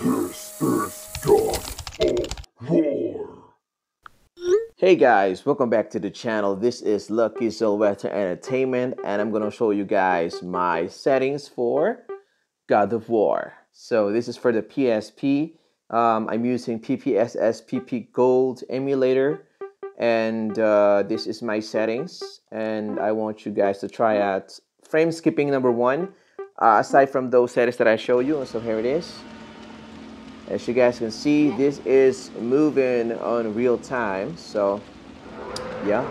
This is God of War. Hey guys, welcome back to the channel. This is Lucky Zulueta Entertainment and I'm gonna show you guys my settings for God of War. So this is for the PSP. Um, I'm using PPSSPP Gold emulator and uh, this is my settings and I want you guys to try out frame skipping number one uh, aside from those settings that I show you so here it is as you guys can see this is moving on real time so yeah.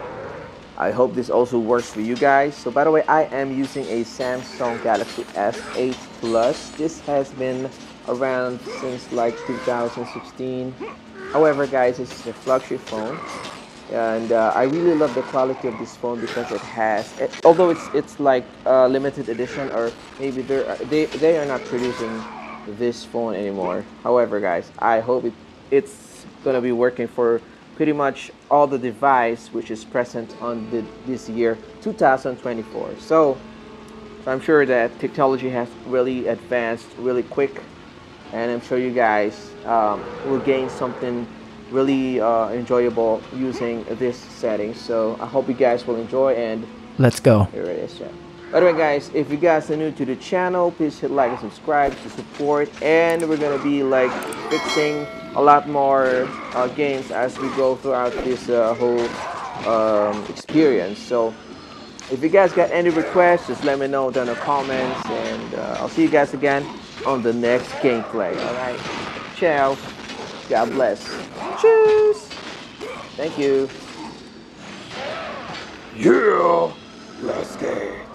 I hope this also works for you guys. So by the way I am using a Samsung Galaxy S8 Plus. This has been around since like 2016 however guys this is a flagship phone and uh, I really love the quality of this phone because it has it, although it's it's like a limited edition or maybe they're they, they are not producing this phone anymore however guys I hope it it's gonna be working for pretty much all the device which is present on the, this year 2024 so, so I'm sure that technology has really advanced really quick and I'm sure you guys um, will gain something really uh, enjoyable using this setting. So I hope you guys will enjoy and Let's go. here it is. Yeah. By the way, guys, if you guys are new to the channel, please hit like and subscribe to support. And we're gonna be like fixing a lot more uh, games as we go throughout this uh, whole um, experience. So if you guys got any requests, just let me know down in the comments, and uh, I'll see you guys again on the next gameplay. All right, ciao. God bless. Cheers. Thank you. Yeah, let's get